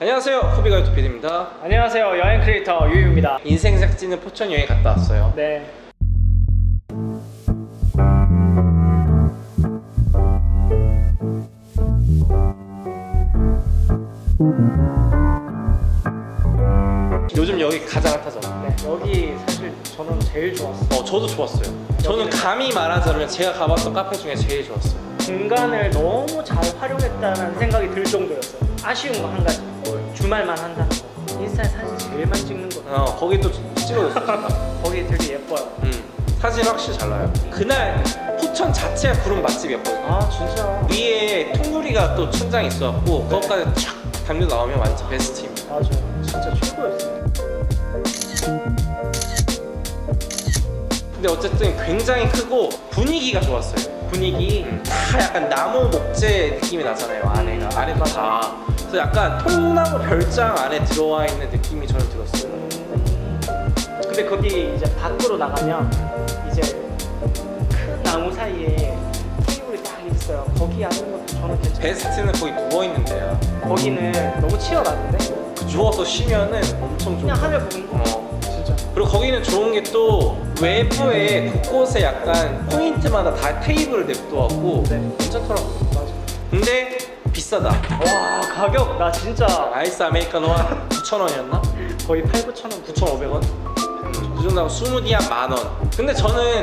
안녕하세요. 코비가 유튜브 PD입니다. 안녕하세요. 여행 크리에이터 유유입니다. 인생 삭지는 포천 여행 갔다 왔어요. 네. 요즘 여기 가장 핫하잖아 네, 여기 사실 저는 제일 좋았어요. 어 저도 좋았어요. 저는 감히 말하자면 제가 가봤던 카페 중에 제일 좋았어요. 공간을 너무 잘 활용했다는 생각이 들 정도였어요. 아쉬운 거 한 가지 주말만 한다는 거 인스타에 사진 제일 많이 찍는 거. 어 거기 또 찍어줬어요 제가 거기 되게 예뻐요. 음, 사진 확실히 잘 나요. 그날 포천 자체가 구름 맛집이었거든요. 아 진짜? 위에 통유리가 또 천장이 있어갖고 그것까지 쫙 담겨 나오면 완전 베스트입니다 맞아요. 진짜 최고였어요. 근데 어쨌든 굉장히 크고 분위기가 좋았어요. 분위기 음, 다 약간 나무 목재 느낌이 나잖아요 안에가. 아래가 다 그래서 약간 통나무 별장 안에 들어와 있는 느낌이 저는 들었어요 음, 근데 거기 이제 밖으로 나가면 이제 큰 나무 사이에 테이블이 딱 있어요 거기 앉는 것도 저는 괜찮아요 베스트는 거기 누워 있는 데야 거기는 너무 치열하던데? 누워서 쉬면은 엄청 좋고 그냥 하늘 보는 거? 어. 진짜 그리고 거기는 좋은 게 또 외부에 곳곳에 약간 포인트마다 다 테이블을 냅둬갖고 네. 괜찮더라고 맞아 근데 비싸다. 와 가격? 나 진짜. 아이스 아메리카노 한 9,000원이었나? 거의 8, 9천 원 9,500원? 그 정도 하고 스무디 한 만원. 근데 저는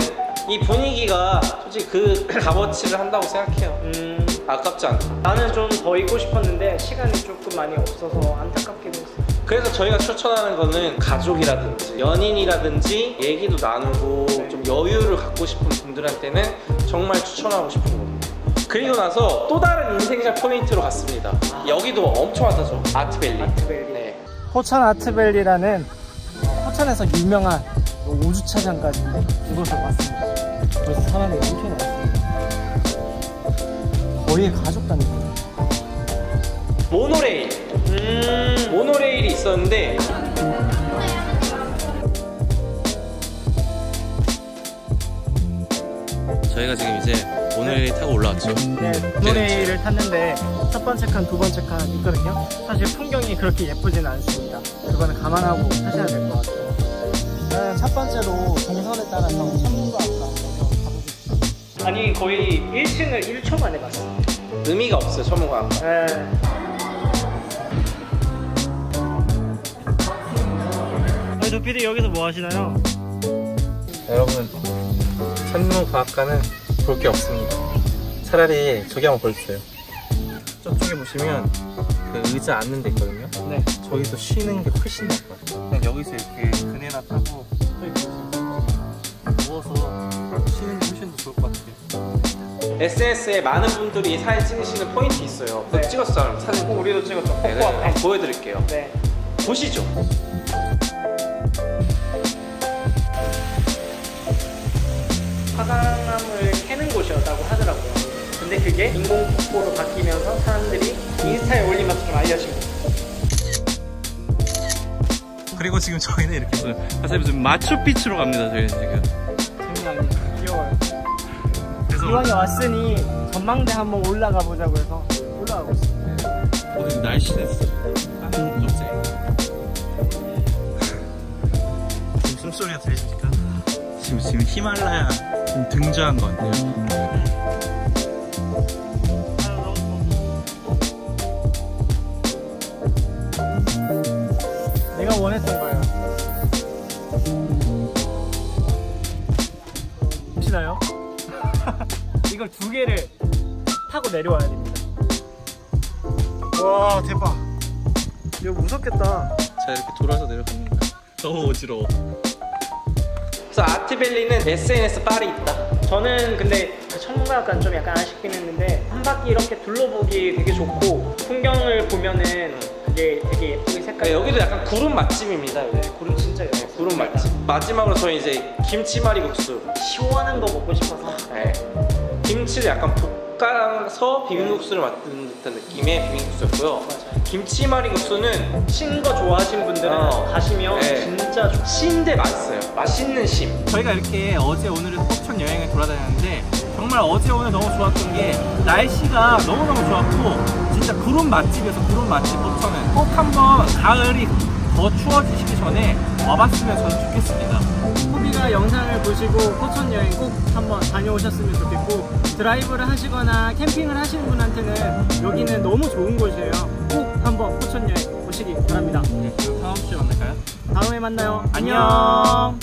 이 분위기가 솔직히 그 값어치를 한다고 생각해요. 음. 아깝지 않다. 나는 좀 더 있고 싶었는데 시간이 조금 많이 없어서 안타깝기도 했어요. 그래서 저희가 추천하는 거는 가족이라든지 연인이라든지 얘기도 나누고 좀 여유를 갖고 싶은 분들한테는 정말 추천하고 싶은 겁니다 그리고 나서 또 다른 인생샷 포인트로 갔습니다. 여기도 엄청 핫하죠. 아트밸리. 아트밸리. 네. 포천 아트밸리라는 포천에서 유명한 오주차장까지인데 이곳을 왔습니다. 벌써 사람이 엄청 많습니다. 거의 가족 단위거든요 모노레일. 음 모노레일이 있었는데 저희가 지금 이제 오늘 타고 올라왔죠. 네, 모노레일을 탔는데 첫 번째 칸, 두 번째 칸 있거든요. 사실 풍경이 그렇게 예쁘지는 않습니다. 그거는 감안하고 타셔야 될 것 같아요. 저는 첫 번째로 동선에 따라서 천문과 아까 가보겠습니다. 아니 거의 1층을 1초 만에 봤어요. 의미가 없어요 천문과학 네. 아니 도피디 여기서 뭐 하시나요? 여러분 천문과학과는 볼 게 없습니다 차라리 저기 한번 보여주세요 저쪽에 보시면 그 의자 앉는 데 있거든요 네. 저기서 쉬는 게 훨씬 나을 것 같아요 그냥 여기서 이렇게 그네나 타고 누워서 쉬는 게 훨씬 더 좋을 것 같아요 SNS에 많은 분들이 사진 찍으시는 포인트 있어요 그거 네. 찍었어요 사진 우리도 찍었죠. 네, 네. 한번 보여드릴게요 네. 보시죠 곳이었다고 하더라고요. 근데 그게 인공 폭포로 바뀌면서 사람들이 인스타에 올리면서 좀 알려진 거예요. 그리고 지금 저희는 이렇게 해서 사실 무슨 마추픽추로 갑니다. 저희는 지금. 장난 아니에요. 귀여워요. 그래서 이왕에 왔으니 전망대 한번 올라가 보자고 해서 올라가고 있어요. 오늘 날씨는 좀 쎄. 지금 숨소리가 들리십니까? 지금 지금 히말라야 지금 등주한 것 같아요. 내가 원했던 거예요. 보시나요? 이걸 두 개를 타고 내려와야 됩니다. 와 대박. 이거 무섭겠다. 자 이렇게 돌아서 내려갑니다. 너무 어지러워. 그래서 아트밸리는 SNS 빨이 있다 저는 근데 그 천문과학관 좀 약간 아쉽긴 했는데 한 바퀴 이렇게 둘러보기 되게 좋고 풍경을 보면은 그게 되게 예쁘게 색깔이 네, 여기도 약간 구름 맛집입니다 여기. 구름 진짜 예뻐요. 구름 맛집 마지막으로 저희 이제 김치말이국수 시원한 거 먹고 싶어서 네. 김치를 약간 볶아서 비빔국수를 만드는 듯한 느낌의 비빔국수였고요 맞아요. 김치말이국수는 신 거 좋아하시는 분들은 어. 가시면 네. 진짜 좋 신데 맛있어요 맛있는 심 저희가 이렇게 어제 오늘은 포천 여행을 돌아다녔는데 정말 어제 오늘 너무 좋았던 게 날씨가 너무너무 좋았고 진짜 구름 맛집이어서 구름 맛집 포천은 꼭 한번 가을이 더 추워지시기 전에 와봤으면 저는 좋겠습니다. 호비가 영상을 보시고 포천 여행 꼭 한번 다녀오셨으면 좋겠고 드라이브를 하시거나 캠핑을 하시는 분한테는 여기는 너무 좋은 곳이에요. 꼭 한번 포천 여행 오시기 바랍니다. 그럼 다음 주에 만날까요? 다음에 만나요. 안녕.